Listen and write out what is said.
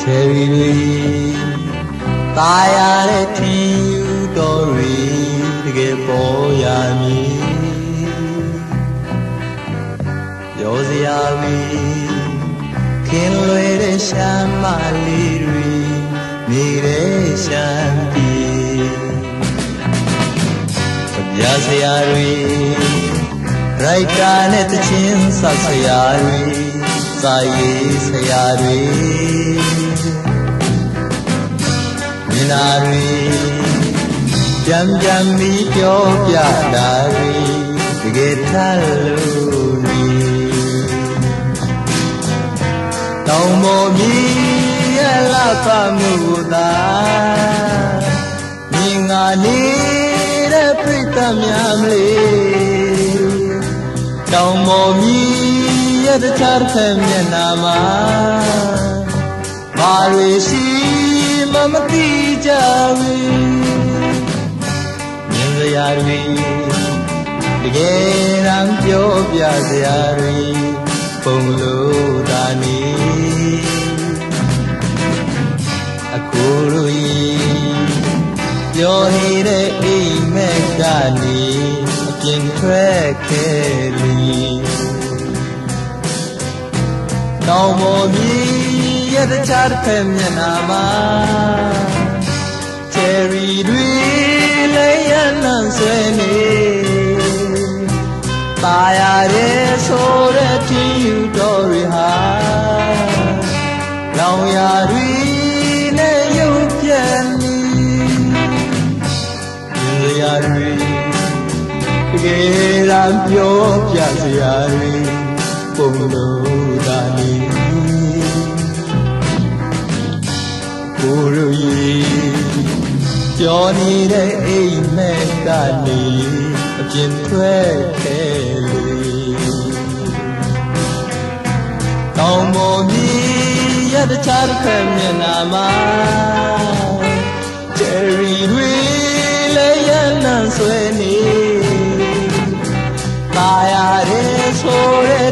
ချယ်ရီတွေตายရတဲ့ထင်ယူတော်ရီတကယ်ပေါ်ရမည်ရောစရာဝီခင်လွယ်တဲ့ရှမ်းမလေးတွေနေတဲ့ရှမ်းပြည်ကြစရာတွေရိုက်တာနဲ့တချင်းဆက်စရာတွေစာရေးဆရာတွေ မြင်လာတွေကြံကြံပြီးပြောပြတာတွေတကယ်ထလို့နေတောင်ပေါ်မြည်ရလာပါမှုသာမြင်ငါနေတဲ့ပြိတ္တများမလေးတောင်ပေါ်မြည်ရတဲ့ချားတဲ့မျက်နာမှာဘာတွေရှိ မှမသိကြဘူးမြင်စရာတွေတကယ်တမ်းပြောပြစရာတွေပုံလို့သာနေအခုလိုပြောနေတဲ့အိမ်မက်ကနေအပြင်ထွက်ခဲ့ပြီတောင်ပေါ်မြည်ရတဲ့ချားတစ်ဖက်မျက်နှာမှာ ตาရတဲ့ဆိုတဲ့ထင်းယူတော်တွေဟာလောင်ရာတွေနဲ့ရုပ်ပြက်နေဒီရာတွေတကယ်တမ်းပြောပြစရာတွေပုံလို့သာနေကိုရည်ပြောနေတဲ့အိမ်မက်ကနေ ကျင်ထွက်ခဲ့လေတောင်ပေါ်မြည်ရတခြားတစ်ဖက်မျက်နှာမှာချယ်ရီတွေလည်းရနှံဆွဲနေตายရတဲ့ဆိုတဲ့